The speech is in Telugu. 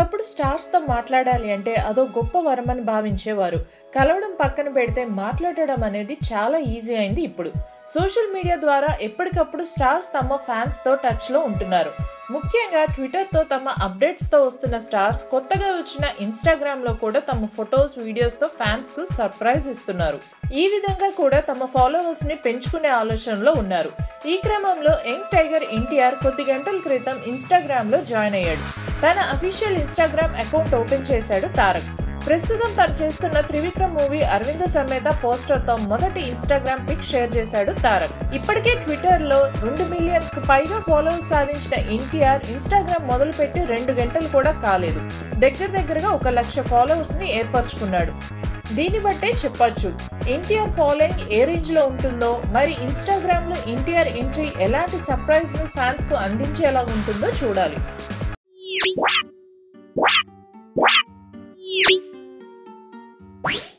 ఒకప్పుడు స్టార్స్తో మాట్లాడాలి అంటే అదో గొప్ప వరమని భావించేవారు. కలవడం పక్కన పెడితే మాట్లాడడం అనేది చాలా ఈజీ అయింది ఇప్పుడు. సోషల్ మీడియా ద్వారా ఎప్పటికప్పుడు స్టార్స్ తమ ఫ్యాన్స్తో టచ్లో ఉంటున్నారు. ముఖ్యంగా ట్విట్టర్తో తమ అప్డేట్స్తో వస్తున్న స్టార్స్ కొత్తగా వచ్చిన ఇన్స్టాగ్రామ్లో కూడా తమ ఫొటోస్ వీడియోస్తో ఫ్యాన్స్కు సర్ప్రైజ్ ఇస్తున్నారు. ఈ విధంగా కూడా తమ ఫాలోవర్స్ని పెంచుకునే ఆలోచనలో ఉన్నారు. ఈ క్రమంలో యంగ్ టైగర్ ఎన్టీఆర్ కొద్ది గంటల క్రితం ఇన్స్టాగ్రామ్లో జాయిన్ అయ్యాడు. తన అఫీషియల్ ఇన్స్టాగ్రామ్ అకౌంట్ ఓపెన్ చేశాడు తారక్. ప్రస్తుతం తను చేస్తున్న త్రివిక్రమ్ మూవీ అరవింద సమేత పోస్టర్తో మొదటి ఇన్స్టాగ్రామ్ పిక్ షేర్ చేశాడు తారక్. ఇప్పటికే ట్విట్టర్లో రెండు మిలియన్స్కు పైగా ఫాలోవర్స్ సాధించిన ఎన్టీఆర్ ఇన్స్టాగ్రామ్ మొదలుపెట్టి రెండు గంటలు కూడా కాలేదు. దగ్గర దగ్గరగా ఒక లక్ష ఫాలోవర్స్ని ఏర్పరచుకున్నాడు. దీన్ని బట్టే చెప్పొచ్చు ఎన్టీఆర్ ఫాలోయింగ్ ఏ రేంజ్లో ఉంటుందో మరి ఇన్స్టాగ్రామ్లో ఎన్టీఆర్ ఎంట్రీ ఎలాంటి సర్ప్రైజ్ను ఫ్యాన్స్కు అందించేలా ఉంటుందో చూడాలి. you